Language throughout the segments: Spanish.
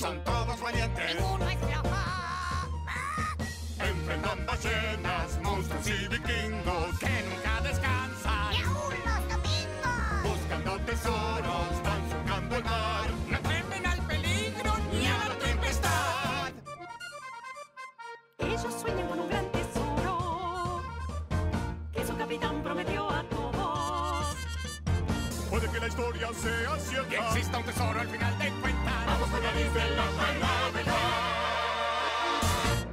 gigante. Ninguno es flojo. Enfrentan ballenas, monstruos y vikingos que nunca descansan. Y aún los domingos. Buscando tesoros, historia sea Que cierta. exista un tesoro al final de cuentas. Vamos con nariz de lata a navegar.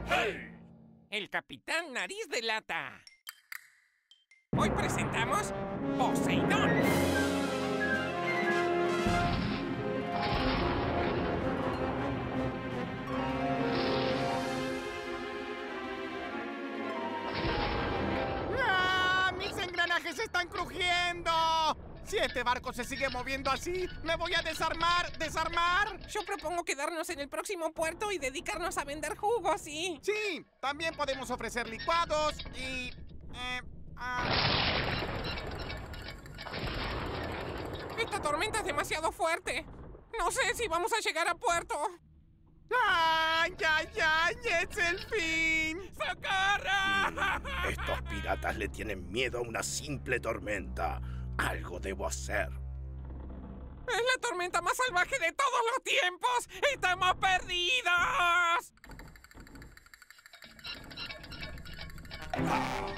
¡Hey! El capitán Nariz de Lata. Hoy presentamos Poseidón. ¡Ah! ¡Mis engranajes están crujiendo! Si este barco se sigue moviendo así, me voy a desarmar, desarmar. Yo propongo quedarnos en el próximo puerto y dedicarnos a vender jugos, ¿sí? Sí, también podemos ofrecer licuados y... eh, ah, Esta tormenta es demasiado fuerte. No sé si vamos a llegar a puerto. ¡Ay, ay, ay! ¡Es el fin! ¡Socorro! Estos piratas le tienen miedo a una simple tormenta. Algo debo hacer. ¡Es la tormenta más salvaje de todos los tiempos! ¡Estamos perdidos!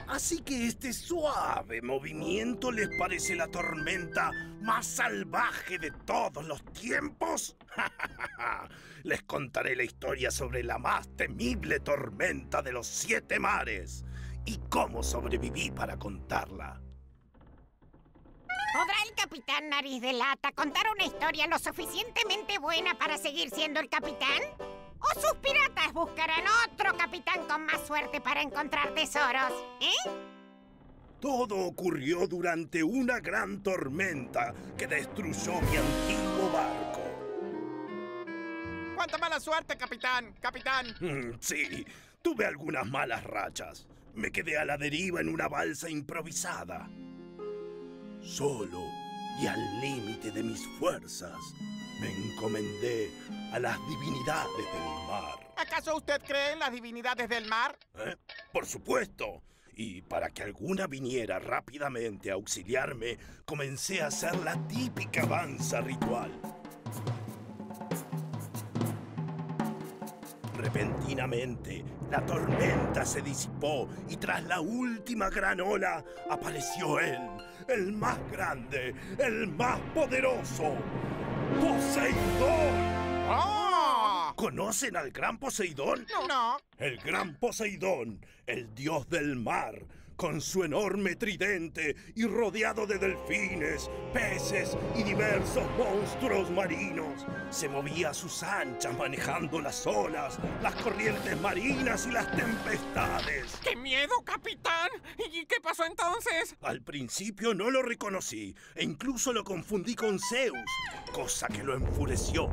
Así que este suave movimiento les parece la tormenta más salvaje de todos los tiempos. les contaré la historia sobre la más temible tormenta de los siete mares y cómo sobreviví para contarla. ¿Podrá el capitán Nariz de Lata contar una historia lo suficientemente buena para seguir siendo el capitán? ¿O sus piratas buscarán otro capitán con más suerte para encontrar tesoros? ¿Eh? Todo ocurrió durante una gran tormenta que destruyó mi antiguo barco. ¡Cuánta mala suerte, capitán! ¡Capitán! Mm, Sí, tuve algunas malas rachas. Me quedé a la deriva en una balsa improvisada. Solo y al límite de mis fuerzas, me encomendé a las divinidades del mar. ¿Acaso usted cree en las divinidades del mar? ¿Eh? Por supuesto. Y para que alguna viniera rápidamente a auxiliarme, comencé a hacer la típica danza ritual. Repentinamente, la tormenta se disipó y tras la última gran ola apareció él, el más grande, el más poderoso, Poseidón. ¡Oh! ¿Conocen al gran Poseidón? No, no. El gran Poseidón, el dios del mar, con su enorme tridente y rodeado de delfines, peces y diversos monstruos marinos, se movía a sus anchas manejando las olas, las corrientes marinas y las tempestades. ¡Qué miedo, capitán! ¿Y qué pasó entonces? Al principio no lo reconocí e incluso lo confundí con Zeus, cosa que lo enfureció.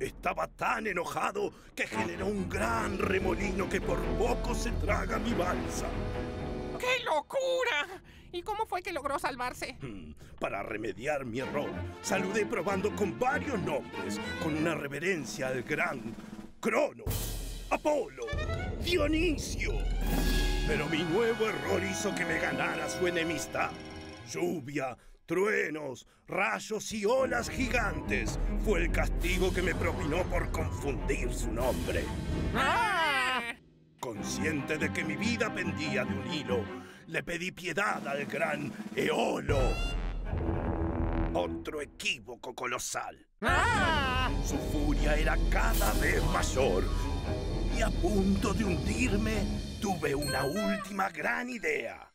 Estaba tan enojado que generó un gran remolino que por poco se traga mi balsa. ¡Qué locura! ¿Y cómo fue que logró salvarse? Hmm, Para remediar mi error, saludé probando con varios nombres, con una reverencia al gran Cronos, Apolo, Dionisio. Pero mi nuevo error hizo que me ganara su enemistad. Lluvia, truenos, rayos y olas gigantes fue el castigo que me propinó por confundir su nombre. ¡Ah! Consciente de que mi vida pendía de un hilo, le pedí piedad al gran Eolo. Otro equívoco colosal. ¡Ah! Su furia era cada vez mayor. Y a punto de hundirme, tuve una última gran idea.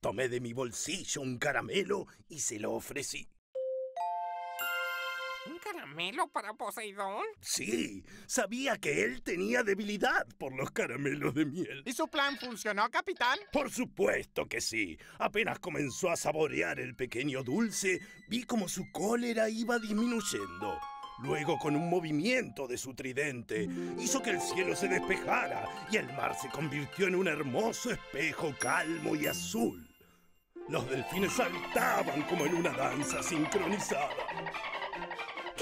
Tomé de mi bolsillo un caramelo y se lo ofrecí. ¿Un caramelo para Poseidón? Sí, sabía que él tenía debilidad por los caramelos de miel. ¿Y su plan funcionó, capitán? Por supuesto que sí. Apenas comenzó a saborear el pequeño dulce, vi como su cólera iba disminuyendo. Luego, con un movimiento de su tridente, hizo que el cielo se despejara y el mar se convirtió en un hermoso espejo calmo y azul. Los delfines saltaban como en una danza sincronizada.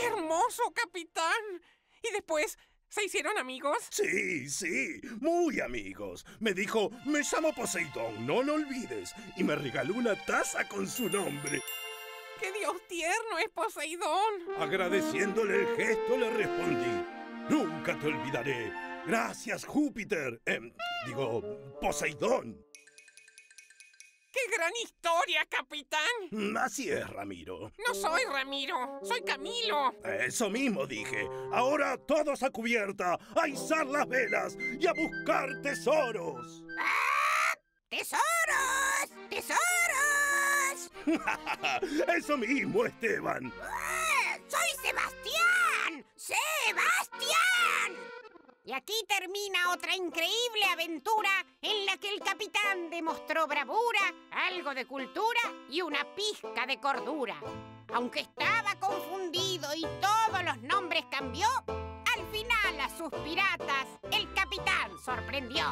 ¡Qué hermoso, capitán! ¿Y después se hicieron amigos? Sí, sí, muy amigos. Me dijo, me llamo Poseidón, no lo olvides. Y me regaló una taza con su nombre. ¡Qué Dios tierno es Poseidón! Agradeciéndole el gesto, le respondí, nunca te olvidaré. Gracias, Júpiter. Em, digo, Poseidón. ¡Qué gran historia, capitán! Así es, Ramiro. No soy Ramiro, soy Camilo. Eso mismo dije. Ahora todos a cubierta, a izar las velas y a buscar tesoros. ¡Tesoros! ¡Tesoros! Eso mismo, Esteban. Y aquí termina otra increíble aventura en la que el capitán demostró bravura, algo de cultura y una pizca de cordura. Aunque estaba confundido y todos los nombres cambió, al final a sus piratas el capitán sorprendió.